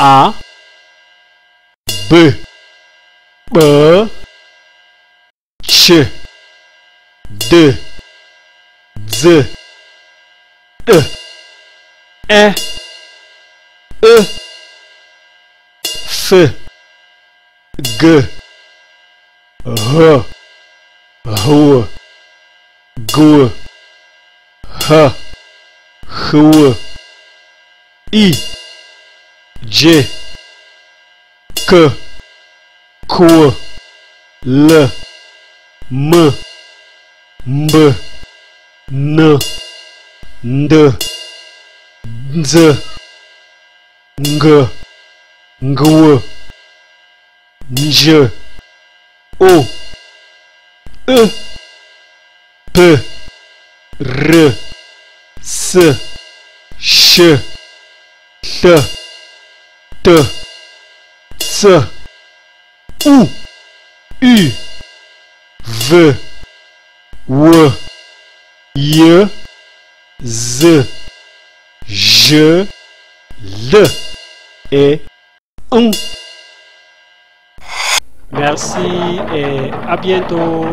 A. B. B. Ch D. Z. D E. E F. G. H. H. G. H. H. I J. K. Q L. M. B. N. D. Z. G. G. J O. E. P. R. S. Š. T T C U U V W J Z J L et un. Merci et à bientôt.